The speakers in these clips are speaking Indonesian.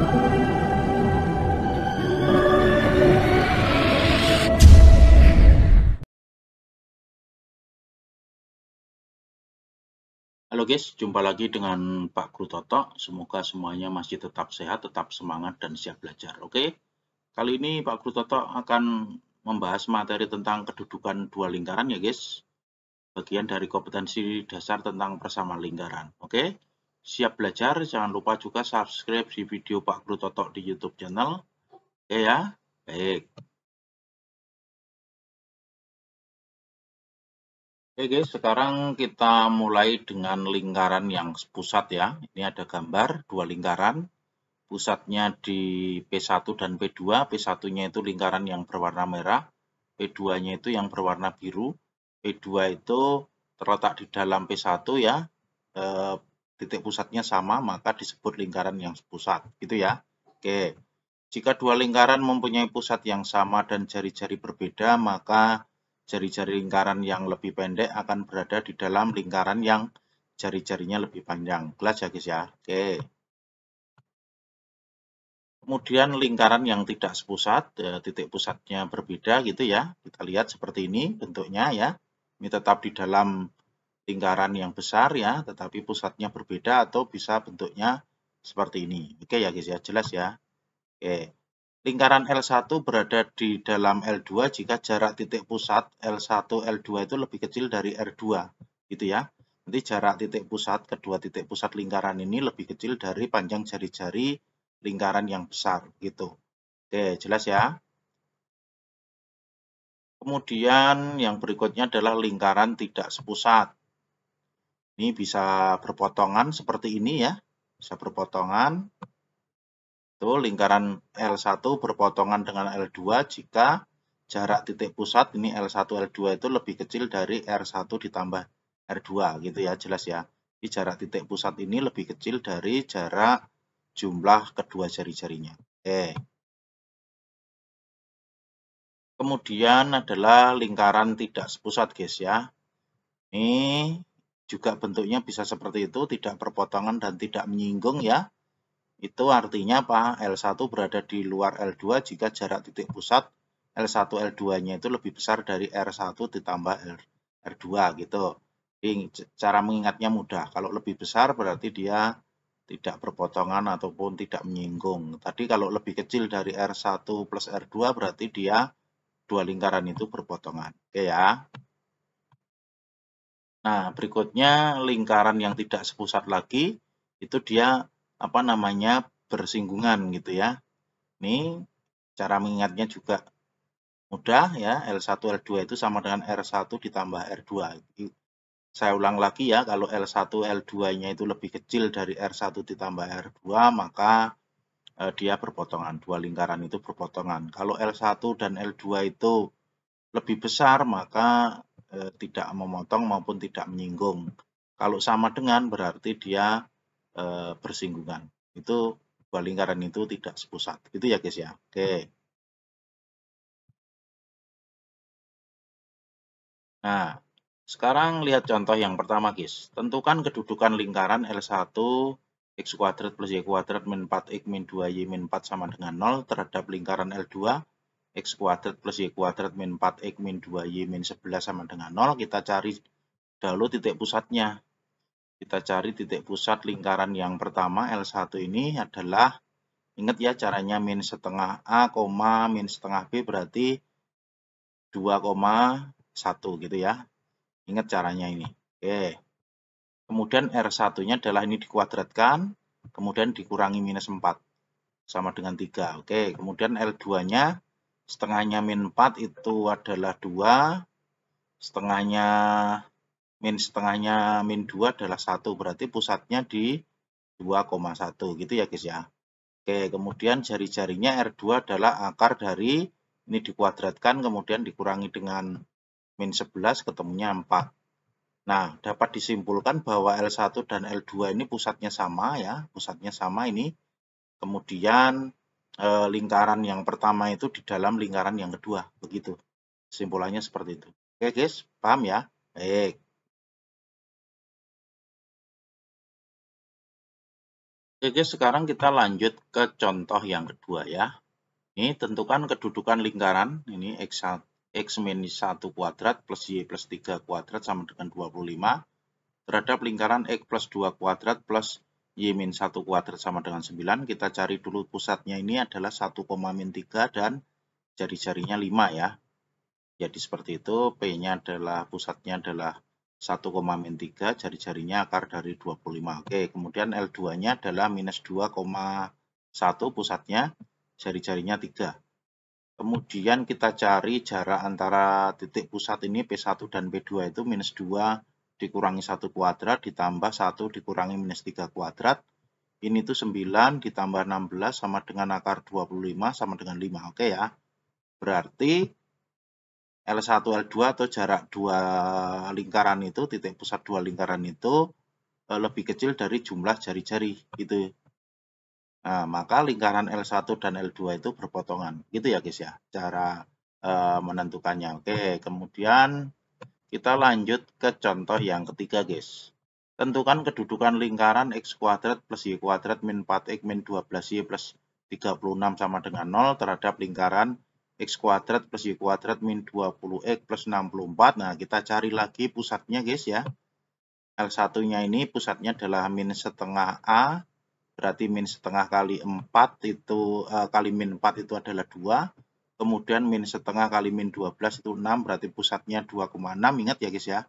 Halo guys, jumpa lagi dengan Pak Guru Toto. Semoga semuanya masih tetap sehat, tetap semangat, dan siap belajar. Oke, kali ini Pak Guru Toto akan membahas materi tentang kedudukan dua lingkaran ya guys. Bagian dari kompetensi dasar tentang persamaan lingkaran. Oke, siap belajar. Jangan lupa juga subscribe di video Pak Guru Toto di YouTube channel. Oke ya, baik. Oke guys, sekarang kita mulai dengan lingkaran yang pusat ya. Ini ada gambar dua lingkaran. Pusatnya di P1 dan P2. P1-nya itu lingkaran yang berwarna merah. P2-nya itu yang berwarna biru. P2 itu terletak di dalam P1 ya. E, titik pusatnya sama, maka disebut lingkaran yang pusat. Gitu ya. Oke. Jika dua lingkaran mempunyai pusat yang sama dan jari-jari berbeda, maka jari-jari lingkaran yang lebih pendek akan berada di dalam lingkaran yang jari-jarinya lebih panjang. Jelas ya guys ya. Oke. Kemudian lingkaran yang tidak sepusat, ya, titik pusatnya berbeda gitu ya. Kita lihat seperti ini bentuknya ya. Ini tetap di dalam lingkaran yang besar ya, tetapi pusatnya berbeda atau bisa bentuknya seperti ini. Oke ya guys ya, jelas ya. Oke. Lingkaran L1 berada di dalam L2 jika jarak titik pusat L1, L2 itu lebih kecil dari R2. Gitu ya. Nanti jarak titik pusat, kedua titik pusat lingkaran ini lebih kecil dari panjang jari-jari lingkaran yang besar. Gitu. Oke, jelas ya. Kemudian yang berikutnya adalah lingkaran tidak sepusat. Ini bisa berpotongan seperti ini ya. Bisa berpotongan itu lingkaran L1 berpotongan dengan L2 jika jarak titik pusat ini L1 L2 itu lebih kecil dari R1 ditambah R2 gitu ya jelas ya. Jadi jarak titik pusat ini lebih kecil dari jarak jumlah kedua jari-jarinya. Oke. Kemudian adalah lingkaran tidak sepusat guys ya. Ini juga bentuknya bisa seperti itu, tidak berpotongan dan tidak menyinggung ya. Itu artinya apa? L1 berada di luar L2 jika jarak titik pusat L1 L2-nya itu lebih besar dari R1 ditambah R2 gitu. Jadi cara mengingatnya mudah. Kalau lebih besar berarti dia tidak berpotongan ataupun tidak menyinggung. Tadi kalau lebih kecil dari R1 plus R2 berarti dia dua lingkaran itu berpotongan. Oke ya. Nah, berikutnya lingkaran yang tidak sepusat lagi itu dia apa namanya bersinggungan gitu ya. Ini cara mengingatnya juga mudah ya. L1 L2 itu sama dengan R1 ditambah R2. Saya ulang lagi ya, kalau L1 L2-nya itu lebih kecil dari R1 ditambah R2, maka eh, dia berpotongan. Dua lingkaran itu berpotongan. Kalau L1 dan L2 itu lebih besar, maka eh, tidak memotong maupun tidak menyinggung. Kalau sama dengan berarti dia e, bersinggungan. Itu dua lingkaran itu tidak sepusat. Itu ya guys ya. Oke. Nah, sekarang lihat contoh yang pertama guys. Tentukan kedudukan lingkaran L1 x kuadrat plus y kuadrat min 4x min 2y min 4 sama dengan 0 terhadap lingkaran L2 x kuadrat plus y kuadrat min 4x min 2y min 11 sama dengan 0. Kita cari dahulu titik pusatnya. Kita cari titik pusat lingkaran yang pertama L1 ini adalah, ingat ya caranya min setengah A, min setengah B berarti 2,1 gitu ya. Ingat caranya ini. Oke. Kemudian R1-nya adalah ini dikuadratkan, kemudian dikurangi minus 4. Sama dengan 3. Oke, kemudian L2-nya setengahnya min 4 itu adalah 2, setengahnya min setengahnya min 2 adalah 1 berarti pusatnya di 2,1 gitu ya guys ya. Oke kemudian jari-jarinya R2 adalah akar dari ini dikuadratkan kemudian dikurangi dengan min 11 ketemunya 4 nah dapat disimpulkan bahwa L1 dan L2 ini pusatnya sama ya pusatnya sama ini. Kemudian eh, lingkaran yang pertama itu di dalam lingkaran yang kedua begitu. Simpulannya seperti itu. Oke guys paham ya? Baik. Oke, sekarang kita lanjut ke contoh yang kedua ya. Ini tentukan kedudukan lingkaran, ini X, X minus 1 kuadrat plus Y plus 3 kuadrat sama dengan 25 terhadap lingkaran X plus 2 kuadrat plus Y min 1 kuadrat sama dengan 9. Kita cari dulu pusatnya ini adalah 1, min 3 dan jari-jarinya 5 ya. Jadi seperti itu, P-nya adalah pusatnya adalah 1, min 3, jari-jarinya akar dari 25. Oke, kemudian L2-nya adalah minus 2,1 pusatnya, jari-jarinya 3. Kemudian kita cari jarak antara titik pusat ini P1 dan P2 itu minus 2 dikurangi 1 kuadrat ditambah 1 dikurangi minus 3 kuadrat. Ini tuh 9 ditambah 16 sama dengan akar 25 sama dengan 5. Oke ya. Berarti L1, L2 atau jarak dua lingkaran itu, titik pusat dua lingkaran itu eh, lebih kecil dari jumlah jari-jari gitu. Nah, maka lingkaran L1 dan L2 itu berpotongan. Gitu ya guys ya, cara uh, menentukannya. Oke, kemudian kita lanjut ke contoh yang ketiga guys. Tentukan kedudukan lingkaran X kuadrat plus Y kuadrat min 4X min 12Y plus 36 sama dengan 0 terhadap lingkaran X kuadrat plus Y kuadrat min 20X plus 64. Nah, kita cari lagi pusatnya guys ya. L1-nya ini pusatnya adalah min setengah A, berarti min setengah kali 4 itu uh, kali min 4 itu adalah 2. Kemudian min setengah kali min 12 itu 6, berarti pusatnya 2,6. Ingat ya guys ya.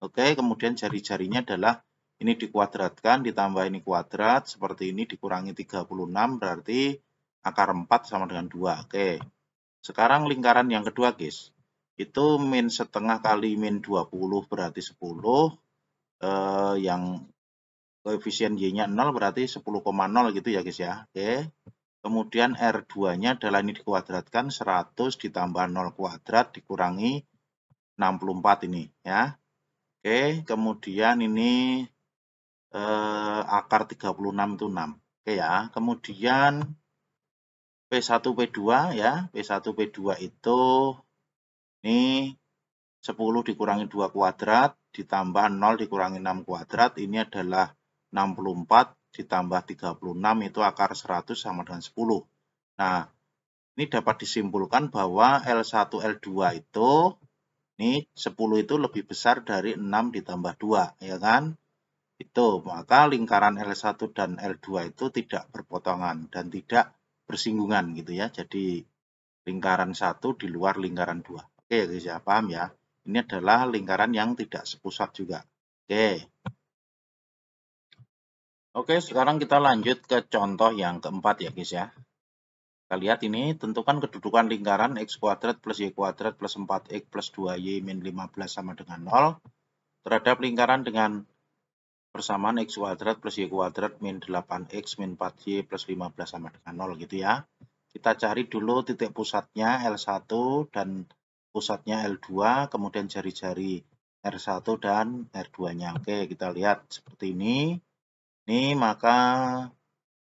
Oke, kemudian jari-jarinya adalah ini dikuadratkan, ditambah ini kuadrat, seperti ini dikurangi 36, berarti akar 4 sama dengan 2. Oke. Sekarang lingkaran yang kedua guys. Itu min setengah kali min 20 berarti 10. Eh, yang koefisien Y-nya 0 berarti 10,0 gitu ya guys ya. Oke. Kemudian R2-nya adalah ini dikuadratkan 100 ditambah 0 kuadrat dikurangi 64 ini ya. Oke, kemudian ini eh, akar 36 itu 6. Oke ya. Kemudian P1 P2 ya. P1 P2 itu ini 10 dikurangi 2 kuadrat ditambah 0 dikurangi 6 kuadrat ini adalah 64 ditambah 36 itu akar 100 sama dengan 10. Nah, ini dapat disimpulkan bahwa L1 L2 itu ini 10 itu lebih besar dari 6 ditambah 2 ya kan? Itu maka lingkaran L1 dan L2 itu tidak berpotongan dan tidak bersinggungan gitu ya. Jadi lingkaran satu di luar lingkaran dua. Oke guys ya, paham ya? Ini adalah lingkaran yang tidak sepusat juga. Oke. Oke, sekarang kita lanjut ke contoh yang keempat ya guys ya. Kita lihat ini, tentukan kedudukan lingkaran x kuadrat plus y kuadrat plus 4x plus 2y min 15 sama dengan 0 terhadap lingkaran dengan persamaan x kuadrat plus y kuadrat min 8x min 4y plus 15 sama dengan 0 gitu ya. Kita cari dulu titik pusatnya L1 dan pusatnya L2, kemudian jari-jari R1 dan R2-nya. Oke, kita lihat seperti ini. Ini maka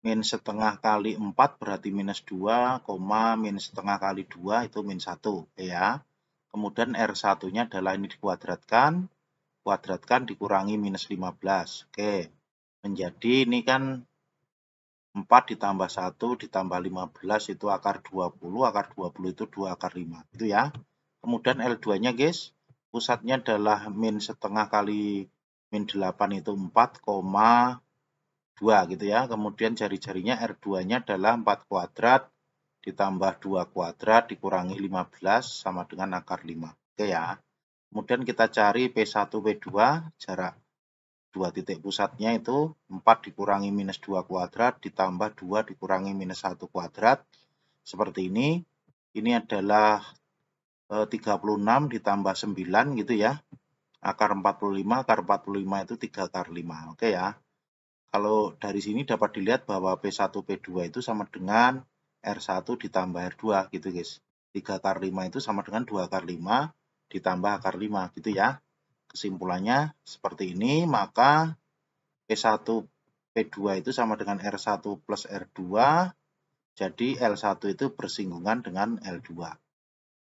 min setengah kali 4 berarti minus 2, min setengah kali 2 itu min 1. Oke ya. Kemudian R1-nya adalah ini dikuadratkan kuadratkan dikurangi minus 15. Oke, menjadi ini kan 4 ditambah 1 ditambah 15 itu akar 20, akar 20 itu 2 akar 5. Itu ya. Kemudian L2-nya guys, pusatnya adalah min setengah kali min 8 itu 4,2 gitu ya. Kemudian jari-jarinya R2-nya adalah 4 kuadrat ditambah 2 kuadrat dikurangi 15 sama dengan akar 5. Oke ya. Kemudian kita cari P1, P2, jarak dua titik pusatnya itu 4 dikurangi minus 2 kuadrat ditambah 2 dikurangi minus 1 kuadrat. Seperti ini. Ini adalah 36 e, ditambah 9 gitu ya. Akar 45, akar 45 itu 3 akar 5. Oke ya. Kalau dari sini dapat dilihat bahwa P1, P2 itu sama dengan R1 ditambah R2 gitu guys. 3 akar 5 itu sama dengan 2 akar 5 ditambah akar 5 gitu ya. Kesimpulannya seperti ini, maka P1 P2 itu sama dengan R1 plus R2, jadi L1 itu bersinggungan dengan L2.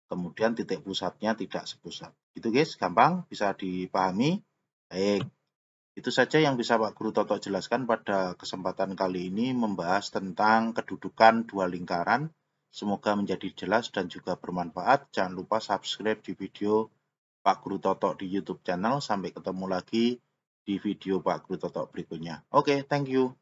Kemudian titik pusatnya tidak sepusat. Gitu guys, gampang, bisa dipahami. Baik, Itu saja yang bisa Pak Guru Toto jelaskan pada kesempatan kali ini membahas tentang kedudukan dua lingkaran. Semoga menjadi jelas dan juga bermanfaat. Jangan lupa subscribe di video Pak Guru Toto di YouTube channel. Sampai ketemu lagi di video Pak Guru Toto berikutnya. Oke, okay, thank you.